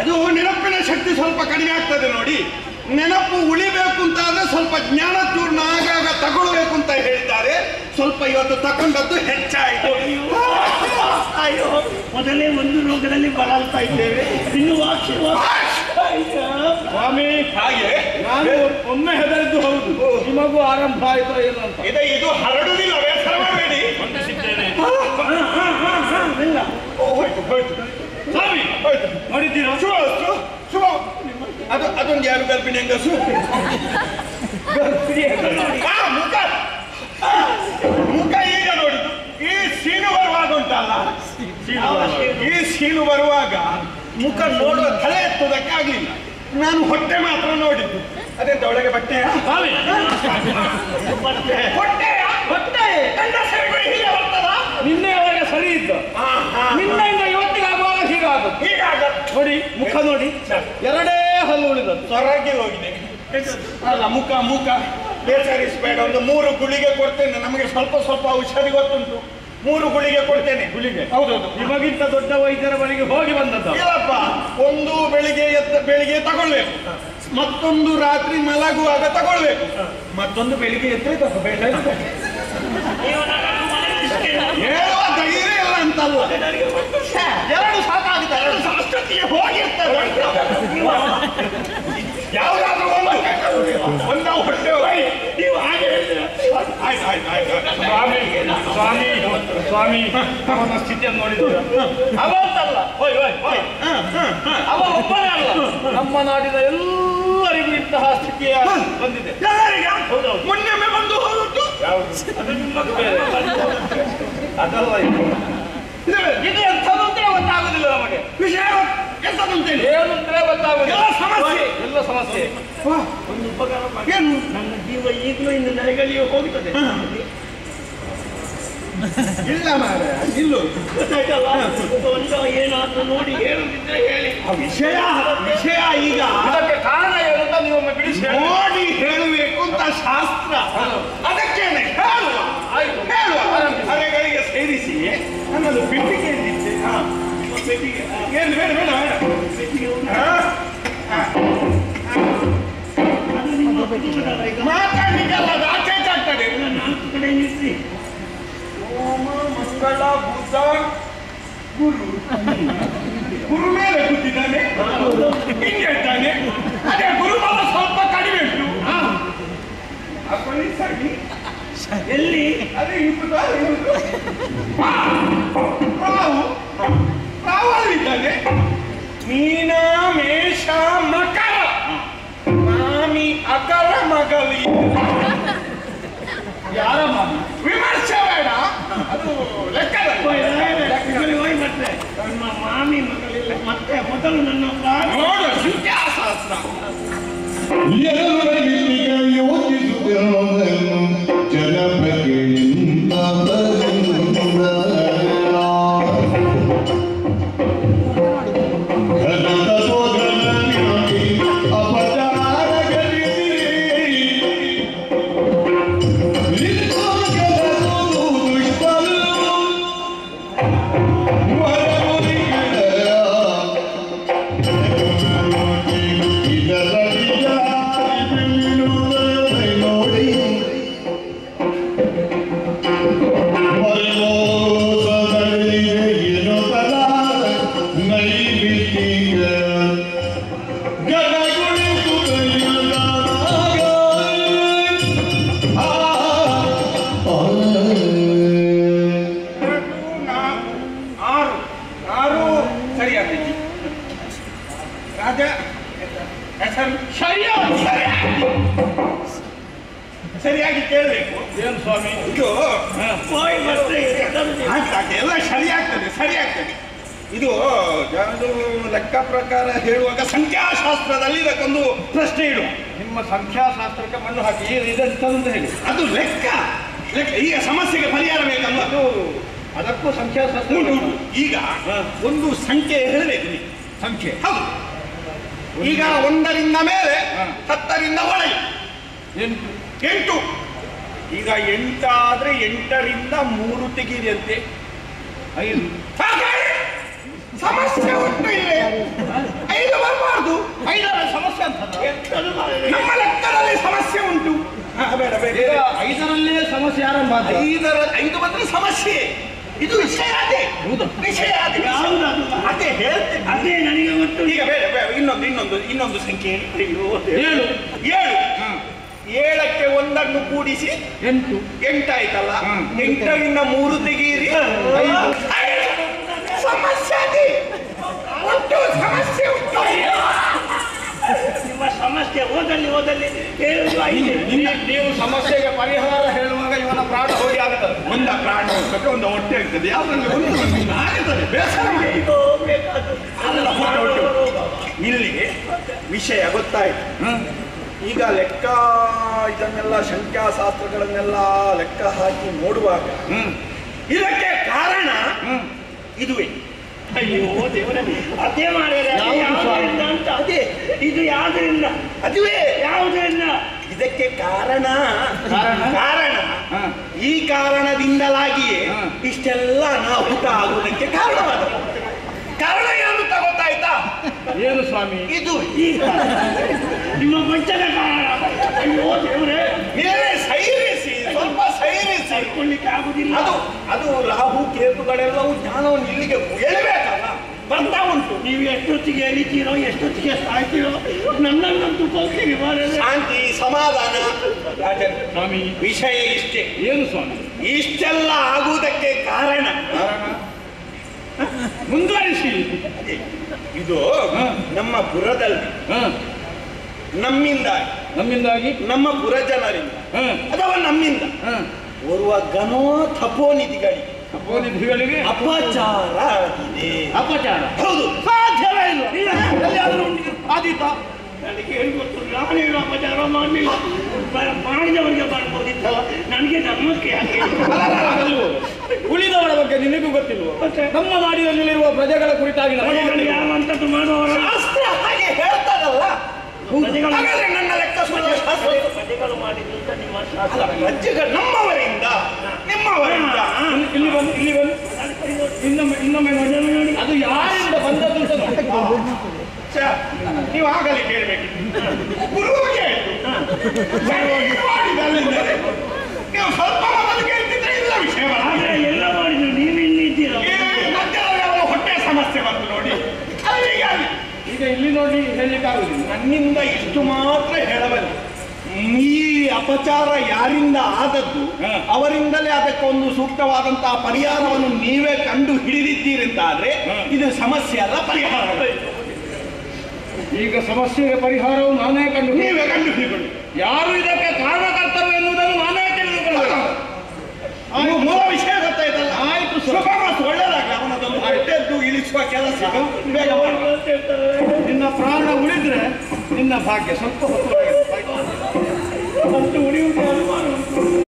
ಅದು ನೆನಪಿನ ಶಕ್ತಿ ಸ್ವಲ್ಪ ಕಡಿಮೆ ಆಗ್ತದೆ ನೋಡಿ. ನೆನಪು ಉಳಿಬೇಕು ಅಂತ ಆದ್ರೆ ಸ್ವಲ್ಪ ಜ್ಞಾನ ಚೂರ್ಣ ಆಗಾಗ ತಗೊಳ್ಬೇಕು ಅಂತ ಹೇಳ್ತಾರೆ ಸ್ವಲ್ಪ ಇವತ್ತು ತಗೊಂಡದ್ದು ಹೆಚ್ಚಾಯಿತು. ಅಯ್ಯೋ ಮೊದಲೇ ಒಂದು ರೋಗದಲ್ಲಿ ಬಳಲ್ತಾ ಇದ್ದೇವೆ. ಇನ್ನು ವಾಕ್ಷಿ ಸ್ವಾಮಿ ಹಾಗೆ? ನಾನು ಒಮ್ಮೆ ಹೆದರಿದ್ದು ಹೌದು. ನಿಮಗೂ ಆರಂಭ ಆಯ್ತು ಏನು ಅಂತ. ಇದೆ ಇದು ಹರಡುವುದಿಲ್ಲ ಬೇಸರ ಮಾಡಬೇಡಿ. ವಂದಿಸಿದ್ದೇನೆ ಹಾ, ಹಾ, ಹಾ, ಹಾ, ಇಲ್ಲ. ಹೋಯ್ತು ಹೋಯ್ತು. ಸ್ವಾಮಿ ಹೋಯ್ತು. ನೋಡಿದ್ದೀರಾ? ಶುಭ ಶುಭ ಅದು ಅದೊಂದು ಯಾರು ಗರ್ಭಿಣಿ ಹೆಂಗಸು? ಆ, ಮುಖ. ಮುಖ ಈಗ ನೋಡಿದ್ದು ಈ ಸೀನು ಬರುವಾಗ ಉಂಟಲ್ಲ ಈ ಸೀನು ಬರುವಾಗ ಮುಖ ನೋಡುವ ತಲೆ ಎತ್ತುವುದಕ್ಕೆ ಆಗ್ಲಿಲ್ಲ ನಾನು ಹೊಟ್ಟೆ ಮಾತ್ರ ನೋಡಿದ್ದು. ಅದೇ ಒಳಗೆ ಬಟ್ಟೆ? ನಿನ್ನೆವರೆಗೆ ಹೊಟ್ಟೆ ಹೊಟ್ಟೆ. ನಿನ್ನೆ ನಿನ್ನೆಯವರೆಗೆ ಸರಿ ಇತ್ತು. ನಿನ್ನೆಯಿಂದ ಇವತ್ತಿಗೆ ಆಗುವಾಗ ಹೀಗಾಗುತ್ತೆ ಹೀಗಾಗ. ನೋಡಿ ಮುಖ ನೋಡಿ. ಎರಡೇ ಹಲ್ಲು ಉಳಿದದ್ದು. ಸೊರಗಿ ಹೋಗಿದೆ. ಅಲ್ಲ ಮುಖ ಮುಖ. ಬೇಸರಿಸಬೇಡ. ಒಂದು ಮೂರು ಗುಳಿಗೆ ಕೊಡ್ತೇನೆ. ನಮಗೆ ಸ್ವಲ್ಪ ಸ್ವಲ್ಪ ಔಷಧಿ ಗೊತ್ತುಂಟು. ಮೂರು ಗುಳಿಗೆ ಕೊಡ್ತೇನೆ. ಗುಳಿಗೆ. ಹೌದೌದು. ನಿಮಗಿಂತ ದೊಡ್ಡ ವೈದ್ಯರ ಬಳಿಗೆ ಹೋಗಿ ಬಂದದ್ದು. ಇಲ್ಲಪ್ಪ ಒಂದು ಬೆಳಿಗ್ಗೆ ಎದ್ದ ಬೆಳಿಗ್ಗೆ ತಗೊಳ್ಬೇಕು. ಮತ್ತೊಂದು ರಾತ್ರಿ ಮಲಗುವಾಗ ತಗೊಳ್ಬೇಕು. ಮತ್ತೊಂದು ಬೆಳಿಗ್ಗೆ. ಹೇಳುವ ಧೈರ್ಯ ಇಲ್ಲ ಅಂತಲ್ಲ ಎರಡು ಸಾಕಾಗುತ್ತೆ ಎರಡು ಅಷ್ಟೊತ್ತಿಗೆ ಯಾವ್ದಾದ್ರು ಒಂದು. ಒಂದ ಹೊಟ್ಟೆ ಹೋಗಿ ನೀವು ಹಾಗೆ ಹೇಳಿದ್ರೆ ಆಯ್ತು ಆಯ್ತು ಸ್ವಾಮಿ ಸ್ವಾಮಿ ಸ್ವಾಮಿ ಅವನ ಸ್ಥಿತಿಯನ್ನು ನೋಡಿದ್ದೀರ ಅವಂತಲ್ಲ ಹೋಯ್ ಹೋಯ್ ಹೋಯ್. ಅವ ಒಬ್ಬನೇ ಅಲ್ಲ. ನಮ್ಮ ನಾಡಿನ ಎಲ್ಲರಿಗೂ ಇಂತಹ ಸ್ಥಿತಿಯ ಬಂದಿದೆ. ಎಲ್ಲರಿಗೆ ಹೌದೌದು. ಮೊನ್ನೆ ಬಂದು ಹೋಗುದು ಅದು ನಿಮ್ಮದು ಬೇರೆ ಅದಲ್ಲ ಇದು. ಎಂಥದ್ದು ಅಂತಲೇ ಗೊತ್ತಾಗುದಿಲ್ಲ ನಮಗೆ. ವಿಷಯ ಎಂತದಂತೇಳಿ ಏನು ಅಂತಲೇ ಗೊತ್ತಾಗುದಿಲ್ಲ. ಸಮಸ್ಯೆ. ಎಲ್ಲ ಸಮಸ್ಯೆ. ಒಂದು ಉಪಕಾರ ಮಾಡಿ. ಏನು? ನನ್ನ ಜೀವ ಈಗಲೂ ಇನ್ನು ನರಗಳಿಗೆ ಹೋಗ್ತದೆ ಇಲ್ಲ ಮಾರ ಇಲ್ಲ ಗೊತ್ತಾಯ್ತಲ್ಲ? ಒಂದು ಏನಾದ್ರೂ ನೋಡಿ ಹೇಳುದಿದ್ರೆ ಹೇಳಿ. ವಿಷಯ ವಿಷಯ ಈಗ. ಅದಕ್ಕೆ ಕಾರಣ ಅಂತ ನೀವೊಮ್ಮೆ ಬಿಡಿಸಿ. ನೋಡಿ ಹೇಳಬೇಕು ಅಂತ ಶಾಸ್ತ್ರ. ಅದಕ್ಕೆ ಹೇಳುವ. ಆಯ್ತು. ಹೇಳುವ. ಸೇರಿಸಿ. ನನ್ನದು ಪೆಟ್ಟಿಗೆ ಇದ್ದಿದ್ದೆ ಹಾ. ಪೆಟ್ಟಿಗೆ ಏನು ಬೇಡ ಬೇಡ ಬೇಡ. ಹಾ? ಈಗ ಮಾತಾಡ್ಲಿಕ್ಕೆಲ್ಲ ಅದು ಆಚೆ ಆಗ್ತದೆ. ನಾಲ್ಕು ಕಡೆ ನಿಲ್ಲಿಸಿ. ಓಮ ಮಂಗಳ ಗುರು. ಗುರು ಮೇಲೆ ಕೂತಿದ್ದಾನೆ ಹಿಂಗೆ ಇದ್ದಾನೆ. ಅದೇ ಗುರುಬಲ ಸ್ವಲ್ಪ ಕಡಿಮೆ ಉಂಟು. ಸರಿ ಎಲ್ಲಿ? ಅದೇ ಇಬ್ಬರು ಪ್ರಾವು ರಾವು ನನ್ನ ಮಾಮಿ ಮಗಳಿಲ್ಲ. ಮತ್ತೆ ಮೊದಲು ನನ್ನ ಸಹಸ್ರ ನೋಡು ಸರಿಯಾಗಿ ಕೇಳಬೇಕು. ಏನು ಸ್ವಾಮಿ? ಇದು ಆಗ್ತದೆ ಎಲ್ಲ ಸರಿಯಾಗ್ತದೆ ಸರಿಯಾಗ್ತದೆ ಇದು ಯಾವುದು ಲೆಕ್ಕ ಪ್ರಕಾರ ಹೇಳುವಾಗ ಸಂಖ್ಯಾಶಾಸ್ತ್ರದಲ್ಲಿ ಇದಕ್ಕೊಂದು ಪ್ರಶ್ನೆ ಇಡು ನಿಮ್ಮ ಸಂಖ್ಯಾಶಾಸ್ತ್ರಕ್ಕೆ ಮಣ್ಣು ಹಾಕಿ ಇದಂತ ಅಂತ ಹೇಳಿ. ಅದು ಲೆಕ್ಕ. ಲೆಕ್ಕ ಈಗ ಸಮಸ್ಯೆಗೆ ಪರಿಹಾರ ಬೇಕಲ್ಲ ಅದು ಅದಕ್ಕೂ ಸಂಖ್ಯಾಶಾಸ್ತ್ರ ಉಂಟು, ಉಂಟು. ಈಗ ಒಂದು ಸಂಖ್ಯೆ ಹೇಳಬೇಕು ನೀವು. ಸಂಖ್ಯೆ. ಹೌದು. ಈಗ ಒಂದರಿಂದ ಮೇಲೆ. ಹತ್ತರಿಂದ ಒಳಗೆ. ಎಂಟು. ಎಂಟು. ಈಗ ಎಂಟಾದ್ರೆ ಎಂಟರಿಂದ ಮೂರು ತೆಗೀರಿಯಂತೆ ಸಮಸ್ಯೆ ಉಂಟು ಇಲ್ಲಿ. ಐದು ಬರಬಾರ್ದು. ಐದರ ಸಮಸ್ಯೆ ಅಂತ ನಮ್ಮ ಲೆಕ್ಕದಲ್ಲಿ ಸಮಸ್ಯೆ ಉಂಟು. ಬೇಡ ಬೇಡ ಐದರಲ್ಲೇ ಸಮಸ್ಯೆ ಆರಂಭ ಐದರ ಐದು ಬಂದ್ರೆ ಸಮಸ್ಯೆ. ಇದು ವಿಷಯ ಅದೇ. ವಿಷಯ ಅದೇ? ಅದೇ. ಹೇಳ್ತೇನೆ. ಅದೇ ನನಗೆ ಗೊತ್ತು ಈಗ ಬೇಡ ಬೇಡ. ಇನ್ನೊಂದು ಇನ್ನೊಂದು ಇನ್ನೊಂದು ಸಂಖ್ಯೆ ಹೇಳಿ. ಏಳು. ಏಳಕ್ಕೆ ಒಂದನ್ನು ಕೂಡಿಸಿ ಎಂಟು. ಎಂಟಾಯ್ತಲ್ಲ. ಎಂಟರಿಂದ ಮೂರು ತೆಗೀರಿ. ಸಮಸ್ಯೆ ಅದೇ. ಉಂಟು ಸಮಸ್ಯೆ ಉಂಟು. ನಿಮ್ಮ ಸಮಸ್ಯೆ ಓದಲ್ಲಿ ಓದಲ್ಲಿ ನೀವು- ಸಮಸ್ಯೆಗೆ ಪರಿಹಾರ ಹೇಳುವಾಗ ಇವನ ಪ್ರಾಣ ಹೋಗಿ ಆಗುತ್ತದೆ. ಒಂದ ಪ್ರಾಣ ಹೋಗ್ತದೆ ಒಂದು ಹೊಟ್ಟೆ ಇರ್ತದೆ ಯಾವ್ದ್ರಲ್ಲಿ ಒಂದು ಆಗ್ತದೆ ಬೇಸರ. ಅಲ್ಲ, ಹೊರಟು, ಹೊರಟು. ಇಲ್ಲಿ ವಿಷಯ ಗೊತ್ತಾಯ್ತು. ಈಗ ಲೆಕ್ಕ ಇದನ್ನೆಲ್ಲ ಸಂಖ್ಯಾಶಾಸ್ತ್ರಗಳನ್ನೆಲ್ಲ ಲೆಕ್ಕ ಹಾಕಿ ನೋಡುವಾಗ ಇದಕ್ಕೆ ಕಾರಣ ಇದುವೇ. ಅಯ್ಯೋ ದೇವರೇ ಅದೇ ಮಾಡಿದ್ರೆ ಅಂತ? ಅದೇ. ಇದು ಯಾವುದರಿಂದ? ಅದುವೇ. ಯಾವುದರಿಂದ? ಇದಕ್ಕೆ ಕಾರಣ. ಕಾರಣ? ಈ ಕಾರಣದಿಂದಲಾಗಿಯೇ. ಇಷ್ಟೆಲ್ಲ ಅನಾಹುತ ಆಗುವುದಕ್ಕೆ ಕಾರಣವಾದ ಕಾರಣ ಏನು ತಗೋತಾಯ್ತಾ ಏನು ಸ್ವಾಮಿ. ಇದು ನಿಮ್ಮ ಪಂಚದ ಕಾರಣ. ಅಯ್ಯೋ ದೇವರೇ ಮೇಲೆ ಸೈರಿಸಿ ಸ್ವಲ್ಪ ಸೈರಿಸಿ. ಕೊಡ್ಲಿಕ್ಕೆ ಆಗುದಿಲ್ಲ. ಅದು ಅದು ರಾಹು ಕೇತುಗಳೆಲ್ಲವೂ ಜ್ಞಾನವನ್ನು ಇಲ್ಲಿಗೆ ಎಳಬೇಕಲ್ಲ. ಬರ್ತಾ ಉಂಟು. ನೀವು ಎಷ್ಟೊತ್ತಿಗೆ ಎಳಿತೀರೋ ಎಷ್ಟೊತ್ತಿಗೆ ಸಾಯ್ತೀರೋ ನನ್ನನ್ನಂತೂ ಮಾಡಿದ್ರೆ ಶಾಂತಿ ಸಮಾಧಾನ. ರಾಜನ್, ಸ್ವಾಮಿ. ವಿಷಯ ಇಷ್ಟೇ. ಏನು ಸ್ವಾಮಿ? ಇಷ್ಟೆಲ್ಲ ಆಗುವುದಕ್ಕೆ ಕಾರಣ? ಮುಂದುವರಿಸಿ. ಇದು. ನಮ್ಮ ಪುರದಲ್ಲಿ. ನಮ್ಮಿಂದಾಗಿ ನಮ್ಮಿಂದ. ನಮ್ಮಿಂದಾಗಿ? ನಮ್ಮ ಪುರ ಜನರಿಂದ. ಅಥವಾ ನಮ್ಮಿಂದ. ಓರ್ವ ಘನೋ ತಪೋನಿಧಿಗಳಿಗೆ ತಪೋನಿಧಿಗಳಿಗೆ ಅಪಚಾರ ಆಗಿದೆ. ಅಪಚಾರ. ಹೌದು. ಸಾಧ್ಯವೇ ಇಲ್ಲ. ಎಲ್ಲಿಯಾದರೂ ಆದೀತ. ನನಗೆ ಹೇಳಿ ಗೊತ್ತು? ನಾನೇನು ಅಪಚಾರ ಮಾಡಲಿಲ್ಲ ಮಾಡಿದವರಿಗೆ ಬರ್ಬೋದಿತ್ತ ನನಗೆ ನಮ್ಮಕ್ಕೆ ಯಾಕೆ? ಉಳಿದವರ ಬಗ್ಗೆ ನಿನಗೂ ಗೊತ್ತಿಲ್ಲ? ನಮ್ಮ ನಾಡಿನಲ್ಲಿರುವ ಪ್ರಜೆಗಳ ಕುರಿತಾಗಿ ಅಂತದ್ದು ಮಾಡುವವರ ಹಾಗೆ ಹೇಳ್ತಾರಲ್ಲ? ನನ್ನ ಲೆಕ್ಕ ಪ್ರಜೆಗಳು ಮಾಡಿದ್ದು ನಿಮ್ಮ ಪ್ರಜೆಗಳು ನಮ್ಮವರಿಂದ ನಿಮ್ಮವರಿಂದ. ಇಲ್ಲಿ- ಬಂದು ಇಲ್ಲಿ ಬಂದು ಇನ್ನೊಮ್ಮೆ ಇನ್ನೊಮ್ಮೆ ಅದು ಯಾರಿಂದ ಬಂದದ್ದು ಅಂತ ನೀವು ಆಗಲಿ ಕೇಳಬೇಕಿತ್ತು ಗುರುವಿಗೆ ನೀವು ಸ್ವಲ್ಪ ಮೊದಲು ಕೇಳ್ತಿದ್ರೆ ಇಲ್ಲ ವಿಷಯ ಎಲ್ಲ ಮಾಡಿದ್ರು ನೀವು ಇಲ್ಲಿದ್ದೀರ? ಹೊಟ್ಟೆ ಸಮಸ್ಯೆ ಬಂತು ನೋಡಿ. ಅಲ್ಲಿಗೆ ಅಲ್ಲಿ. ಈಗ ಇಲ್ಲಿ ನೋಡಿ ಹೇಳಲಿಕ್ಕೆ ನನ್ನಿಂದ ಇಷ್ಟು ಮಾತ್ರ ಹೇಳಬಲ್ಲ. ಈ ಅಪಚಾರ ಯಾರಿಂದ ಆದದ್ದು ಅವರಿಂದಲೇ ಅದಕ್ಕೆ ಒಂದು ಸೂಕ್ತವಾದಂತಹ ಪರಿಹಾರವನ್ನು ನೀವೇ ಕಂಡು ಹಿಡಿದಿದ್ದೀರಿಂದಾದ್ರೆ ಹ. ಇದು ಸಮಸ್ಯೆ ಅಲ್ಲ ಪರಿಹಾರ. ಈಗ ಸಮಸ್ಯೆಗೆ ಪರಿಹಾರವು ನಾನೇ ಕಂಡು ನೀವೇ ಕಂಡು ಹಿಡಿದುಕೊಳ್ಳಿ. ಯಾರು ಇದಕ್ಕೆ ಕಾರಣಕರ್ತರು ಎನ್ನುವುದನ್ನು ನಾನೇ ತಿಳಿದುಕೊಳ್ಳಬೇಕು ನೀವು ಮೂಲ ವಿಷಯ ಗೊತ್ತಾಯ್ತಲ್ಲ? ಆಯ್ತು ಶುಭ. ಮತ್ತು ಒಳ್ಳೆಯದಾಗ ಅವನದನ್ನು ಹೊಟ್ಟೆದ್ದು ಇಳಿಸುವ ಕೆಲಸ. ಬೇಗ ಮಾಡು. ನಿನ್ನ ಪ್ರಾಣ ಉಳಿದ್ರೆ ನಿನ್ನ ಭಾಗ್ಯ ಸ್ವಲ್ಪ ಹೊತ್ತು ಮತ್ತು ಉಳಿಯುವುದು